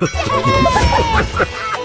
Yay!